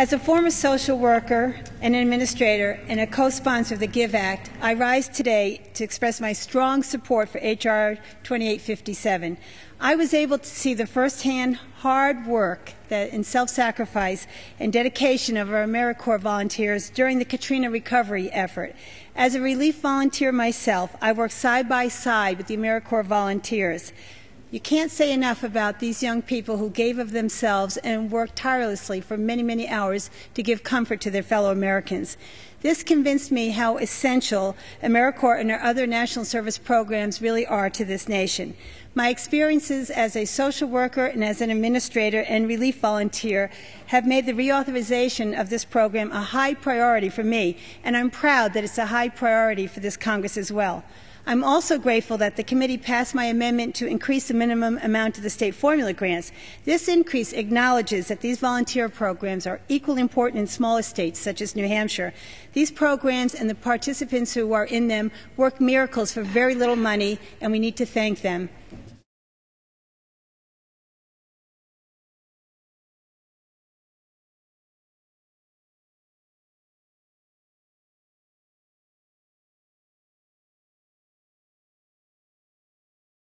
As a former social worker, an administrator, and a co-sponsor of the GIVE Act, I rise today to express my strong support for H.R. 2857. I was able to see the firsthand hard work that, and self-sacrifice and dedication of our AmeriCorps volunteers during the Katrina recovery effort. As a relief volunteer myself, I worked side by side with the AmeriCorps volunteers. You can't say enough about these young people who gave of themselves and worked tirelessly for many, many hours to give comfort to their fellow Americans. This convinced me how essential AmeriCorps and our other national service programs really are to this nation. My experiences as a social worker and as an administrator and relief volunteer have made the reauthorization of this program a high priority for me, and I'm proud that it's a high priority for this Congress as well. I'm also grateful that the committee passed my amendment to increase the minimum amount of the state formula grants. This increase acknowledges that these volunteer programs are equally important in smaller states such as New Hampshire. These programs and the participants who are in them work miracles for very little money, and we need to thank them.